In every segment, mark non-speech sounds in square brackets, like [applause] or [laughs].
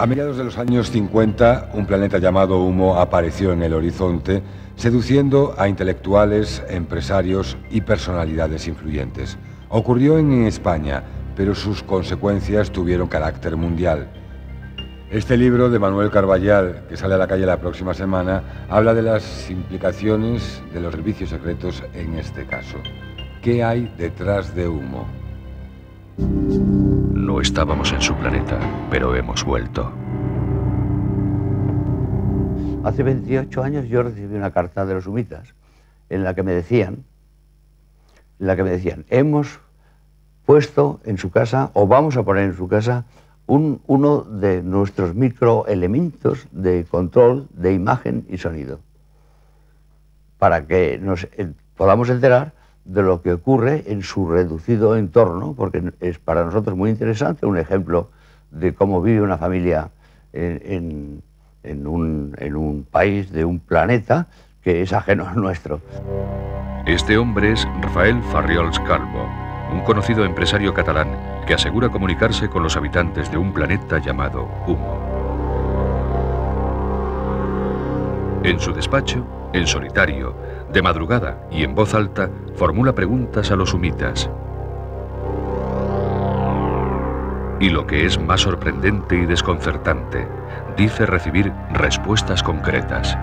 A mediados de los años 50, un planeta llamado Humo apareció en el horizonte, seduciendo a intelectuales, empresarios y personalidades influyentes. Ocurrió en España, pero sus consecuencias tuvieron carácter mundial. Este libro de Manuel Carballal, que sale a la calle la próxima semana, habla de las implicaciones de los servicios secretos en este caso. ¿Qué hay detrás de Humo? No estábamos en su planeta, pero hemos vuelto. Hace 28 años yo recibí una carta de los humitas en la que me decían, en la que me decían, hemos puesto en su casa o vamos a poner en su casa un, uno de nuestros microelementos de control de imagen y sonido para que nos eh, podamos enterar de lo que ocurre en su reducido entorno, porque es para nosotros muy interesante un ejemplo de cómo vive una familia en, un, país de un planeta que es ajeno al nuestro. Este hombre es Rafael Farriols Calvo, un conocido empresario catalán que asegura comunicarse con los habitantes de un planeta llamado Humo. En su despacho, en solitario, de madrugada y en voz alta, formula preguntas a los humitas. Y lo que es más sorprendente y desconcertante, dice recibir respuestas concretas.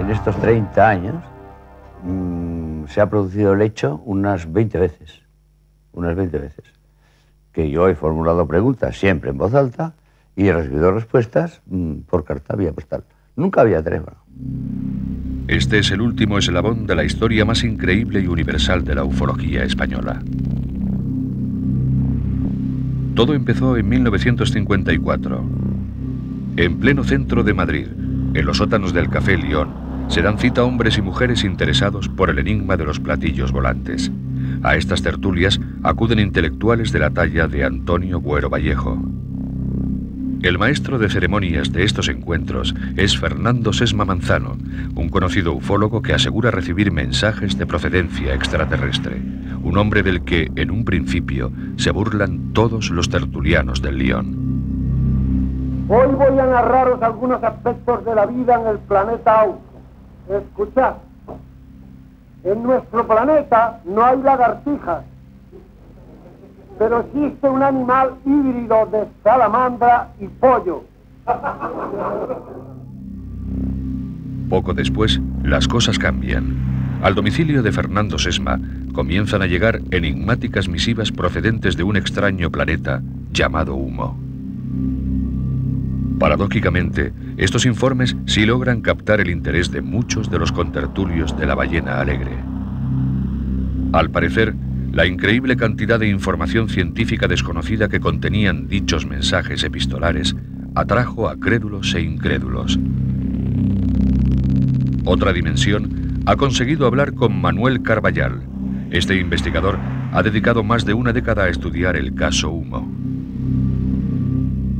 En estos 30 años mm, se ha producido el hecho unas 20 veces, unas 20 veces, que yo he formulado preguntas siempre en voz alta y he recibido respuestas mm, por carta vía postal. Nunca había teléfono. Este es el último eslabón de la historia más increíble y universal de la ufología española. Todo empezó en 1954. En pleno centro de Madrid, en los sótanos del Café León, se dan cita hombres y mujeres interesados por el enigma de los platillos volantes. A estas tertulias acuden intelectuales de la talla de Antonio Buero Vallejo. El maestro de ceremonias de estos encuentros es Fernando Sesma Manzano, un conocido ufólogo que asegura recibir mensajes de procedencia extraterrestre, un hombre del que, en un principio, se burlan todos los tertulianos del León. Hoy voy a narraros algunos aspectos de la vida en el planeta Auto. Escuchad, en nuestro planeta no hay lagartijas, pero existe un animal híbrido de salamandra y pollo. Poco después, las cosas cambian. Al domicilio de Fernando Sesma comienzan a llegar enigmáticas misivas procedentes de un extraño planeta llamado Humo. Paradójicamente, estos informes sí logran captar el interés de muchos de los contertulios de la ballena alegre. Al parecer, la increíble cantidad de información científica desconocida que contenían dichos mensajes epistolares atrajo a crédulos e incrédulos. Otra dimensión ha conseguido hablar con Manuel Carballal. Este investigador ha dedicado más de una década a estudiar el caso Humo.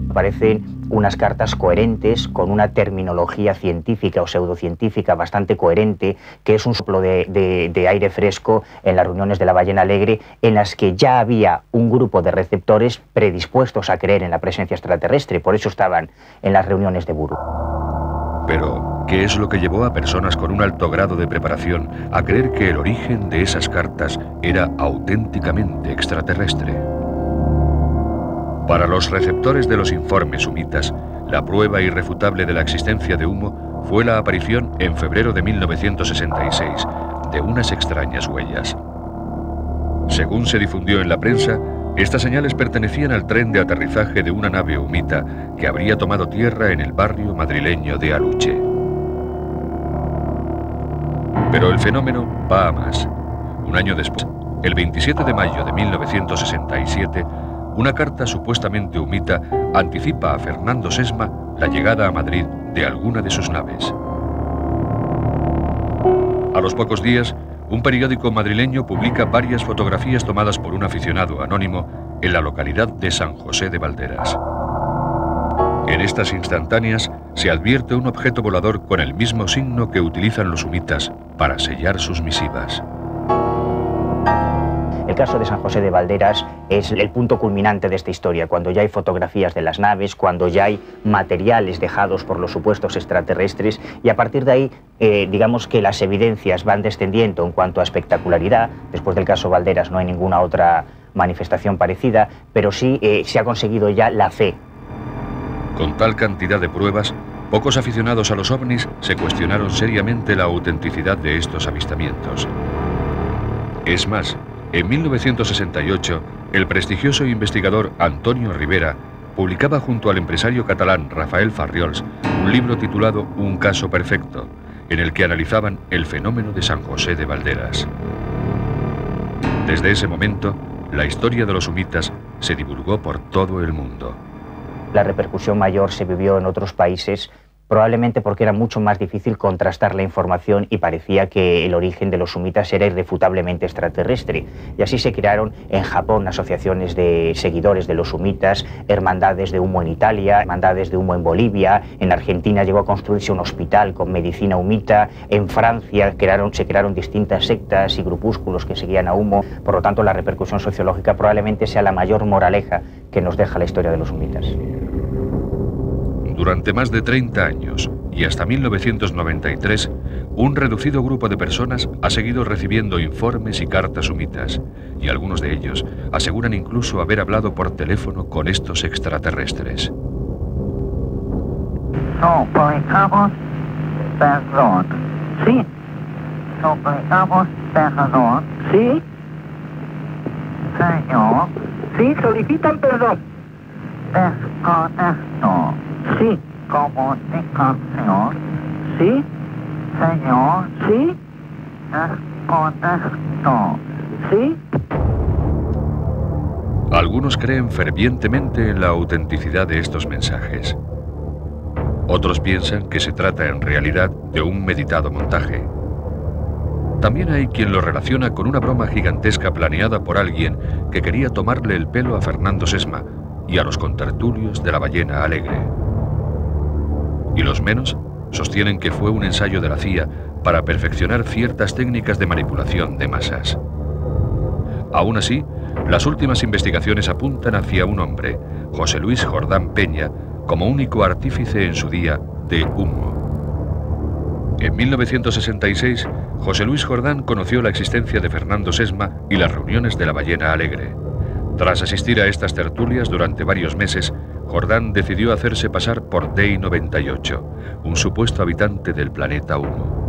Aparecen unas cartas coherentes, con una terminología científica o pseudocientífica bastante coherente, que es un soplo de, aire fresco en las reuniones de la Ballena Alegre, en las que ya había un grupo de receptores predispuestos a creer en la presencia extraterrestre, por eso estaban en las reuniones de Burro. Pero, ¿qué es lo que llevó a personas con un alto grado de preparación a creer que el origen de esas cartas era auténticamente extraterrestre? Para los receptores de los informes humitas, la prueba irrefutable de la existencia de humo fue la aparición en febrero de 1966 de unas extrañas huellas. Según se difundió en la prensa, estas señales pertenecían al tren de aterrizaje de una nave humita que habría tomado tierra en el barrio madrileño de Aluche. Pero el fenómeno va a más. Un año después, el 27 de mayo de 1967, una carta supuestamente humita anticipa a Fernando Sesma la llegada a Madrid de alguna de sus naves. A los pocos días, un periódico madrileño publica varias fotografías tomadas por un aficionado anónimo en la localidad de San José de Valderas. En estas instantáneas se advierte un objeto volador con el mismo signo que utilizan los humitas para sellar sus misivas caso de San José de Valderas es el punto culminante de esta historia, cuando ya hay fotografías de las naves, cuando ya hay materiales dejados por los supuestos extraterrestres y a partir de ahí, eh, digamos que las evidencias van descendiendo en cuanto a espectacularidad. Después del caso Valderas no hay ninguna otra manifestación parecida, pero sí eh, se ha conseguido ya la fe. Con tal cantidad de pruebas, pocos aficionados a los ovnis se cuestionaron seriamente la autenticidad de estos avistamientos. Es más, en 1968, el prestigioso investigador Antonio Rivera publicaba junto al empresario catalán Rafael Farriols un libro titulado Un caso perfecto, en el que analizaban el fenómeno de San José de Valderas. Desde ese momento, la historia de los humitas se divulgó por todo el mundo. La repercusión mayor se vivió en otros países probablemente porque era mucho más difícil contrastar la información y parecía que el origen de los sumitas era irrefutablemente extraterrestre. Y así se crearon en Japón asociaciones de seguidores de los sumitas, hermandades de humo en Italia, hermandades de humo en Bolivia, en Argentina llegó a construirse un hospital con medicina humita, en Francia se crearon distintas sectas y grupúsculos que seguían a humo, por lo tanto la repercusión sociológica probablemente sea la mayor moraleja que nos deja la historia de los humitas. Durante más de 30 años y hasta 1993, un reducido grupo de personas ha seguido recibiendo informes y cartas humitas, y algunos de ellos aseguran incluso haber hablado por teléfono con estos extraterrestres. Suplicamos perdón. Sí. Suplicamos perdón. Sí. Señor. Sí, solicitan perdón. Desconecto. Sí, comunicación. Sí, señor. Sí, desconecto. Sí. Algunos creen fervientemente en la autenticidad de estos mensajes. Otros piensan que se trata en realidad de un meditado montaje. También hay quien lo relaciona con una broma gigantesca planeada por alguien que quería tomarle el pelo a Fernando Sesma y a los contertulios de la ballena alegre y los menos sostienen que fue un ensayo de la CIA para perfeccionar ciertas técnicas de manipulación de masas. Aún así, las últimas investigaciones apuntan hacia un hombre, José Luis Jordán Peña, como único artífice en su día de humo. En 1966, José Luis Jordán conoció la existencia de Fernando Sesma y las reuniones de la Ballena Alegre. Tras asistir a estas tertulias durante varios meses, Jordán decidió hacerse pasar por Day 98, un supuesto habitante del planeta Humo.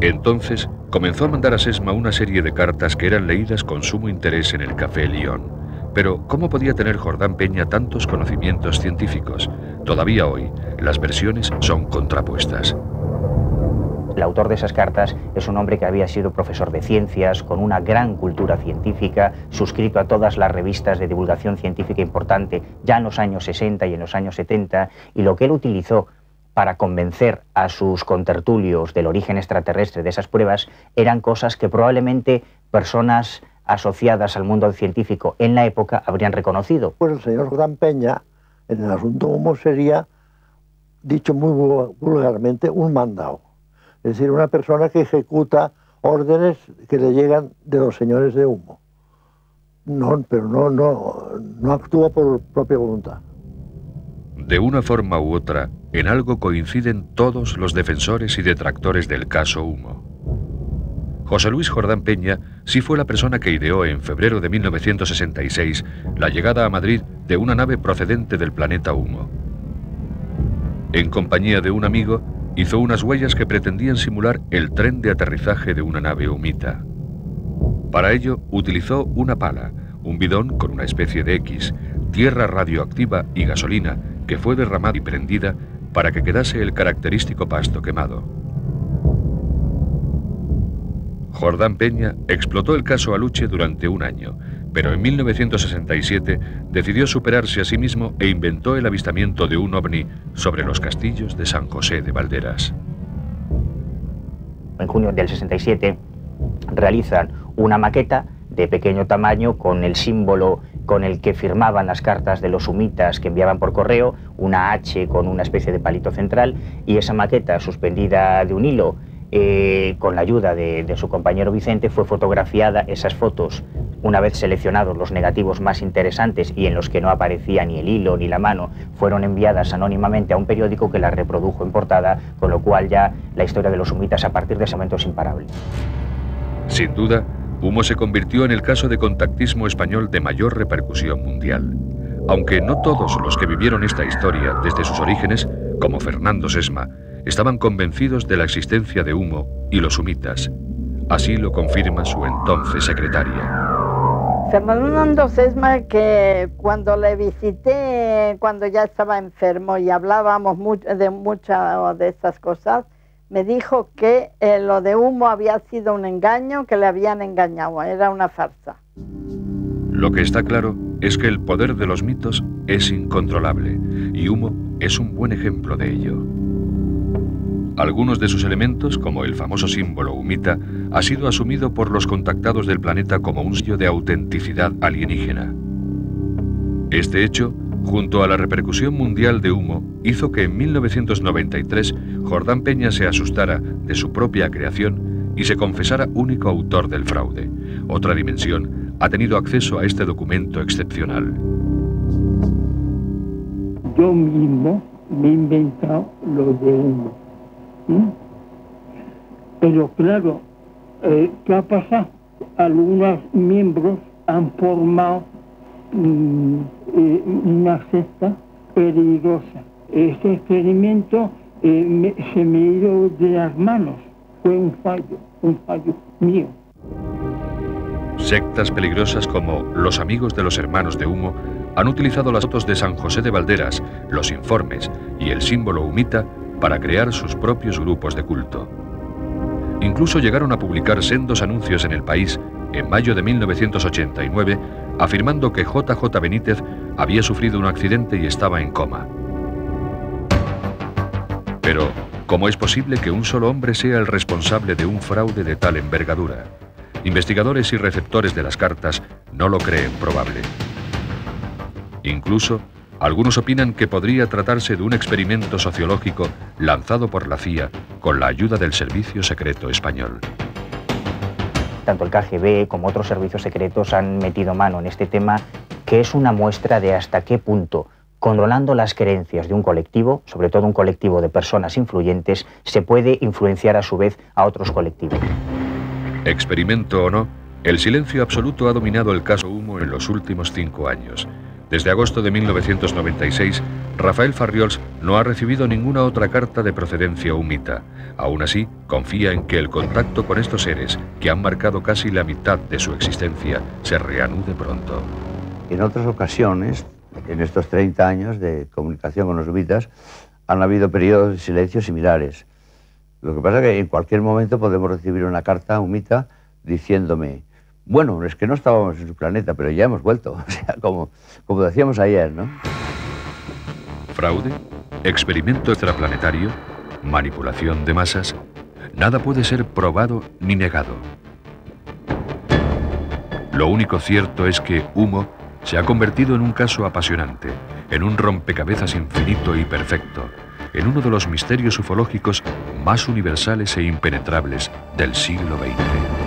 Entonces comenzó a mandar a Sesma una serie de cartas que eran leídas con sumo interés en el Café Lyon. Pero, ¿cómo podía tener Jordán Peña tantos conocimientos científicos? Todavía hoy, las versiones son contrapuestas. El autor de esas cartas es un hombre que había sido profesor de ciencias, con una gran cultura científica, suscrito a todas las revistas de divulgación científica importante ya en los años 60 y en los años 70, y lo que él utilizó para convencer a sus contertulios del origen extraterrestre de esas pruebas eran cosas que probablemente personas asociadas al mundo científico en la época habrían reconocido. Pues el señor Gran Peña, en el asunto humo, sería, dicho muy vulgarmente, un mandado. Es decir, una persona que ejecuta órdenes que le llegan de los señores de humo. No, pero no, no, no actúa por propia voluntad. De una forma u otra, en algo coinciden todos los defensores y detractores del caso Humo. José Luis Jordán Peña sí fue la persona que ideó en febrero de 1966 la llegada a Madrid de una nave procedente del planeta Humo. En compañía de un amigo, hizo unas huellas que pretendían simular el tren de aterrizaje de una nave humita. Para ello utilizó una pala, un bidón con una especie de X, tierra radioactiva y gasolina que fue derramada y prendida para que quedase el característico pasto quemado. Jordán Peña explotó el caso Aluche durante un año, pero en 1967 decidió superarse a sí mismo e inventó el avistamiento de un ovni sobre los castillos de San José de Valderas. En junio del 67 realizan una maqueta de pequeño tamaño con el símbolo con el que firmaban las cartas de los humitas que enviaban por correo, una H con una especie de palito central, y esa maqueta suspendida de un hilo eh, con la ayuda de, su compañero Vicente, fue fotografiada esas fotos, una vez seleccionados los negativos más interesantes y en los que no aparecía ni el hilo ni la mano, fueron enviadas anónimamente a un periódico que las reprodujo en portada, con lo cual ya la historia de los humitas a partir de ese momento es imparable. Sin duda, Humo se convirtió en el caso de contactismo español de mayor repercusión mundial. Aunque no todos los que vivieron esta historia desde sus orígenes, como Fernando Sesma, estaban convencidos de la existencia de Humo y los humitas. Así lo confirma su entonces secretaria. Fernando Sesma, que cuando le visité, cuando ya estaba enfermo y hablábamos de muchas de estas cosas, me dijo que eh, lo de humo había sido un engaño, que le habían engañado, era una farsa. Lo que está claro es que el poder de los mitos es incontrolable y Humo es un buen ejemplo de ello. Algunos de sus elementos, como el famoso símbolo humita, ha sido asumido por los contactados del planeta como un sello de autenticidad alienígena. Este hecho junto a la repercusión mundial de humo, hizo que en 1993 Jordán Peña se asustara de su propia creación y se confesara único autor del fraude. Otra dimensión ha tenido acceso a este documento excepcional. Yo mismo me he inventado lo de humo. Pero claro, eh, ¿qué ha pasado? Algunos miembros han formado Mm, eh, una cesta peligrosa. Ese experimento eh, se me dio de las manos. Fue un fallo, un fallo mío. Sectas peligrosas como los amigos de los hermanos de humo han utilizado las fotos de San José de Valderas, los informes y el símbolo humita para crear sus propios grupos de culto. Incluso llegaron a publicar sendos anuncios en el país en mayo de 1989 afirmando que JJ Benítez había sufrido un accidente y estaba en coma. Pero, ¿cómo es posible que un solo hombre sea el responsable de un fraude de tal envergadura? Investigadores y receptores de las cartas no lo creen probable. Incluso, algunos opinan que podría tratarse de un experimento sociológico lanzado por la CIA con la ayuda del Servicio Secreto Español tanto el KGB como otros servicios secretos han metido mano en este tema, que es una muestra de hasta qué punto, controlando las creencias de un colectivo, sobre todo un colectivo de personas influyentes, se puede influenciar a su vez a otros colectivos. Experimento o no, el silencio absoluto ha dominado el caso Humo en los últimos cinco años. Desde agosto de 1996, Rafael Farriols no ha recibido ninguna otra carta de procedencia humita. Aún así, confía en que el contacto con estos seres, que han marcado casi la mitad de su existencia, se reanude pronto. En otras ocasiones, en estos 30 años de comunicación con los humitas, han habido periodos de silencio similares. Lo que pasa es que en cualquier momento podemos recibir una carta humita diciéndome, bueno, es que no estábamos en su planeta, pero ya hemos vuelto, [laughs] o sea, como, como decíamos ayer, ¿no? Fraude, experimento extraplanetario, manipulación de masas, nada puede ser probado ni negado. Lo único cierto es que Humo se ha convertido en un caso apasionante, en un rompecabezas infinito y perfecto, en uno de los misterios ufológicos más universales e impenetrables del siglo XX.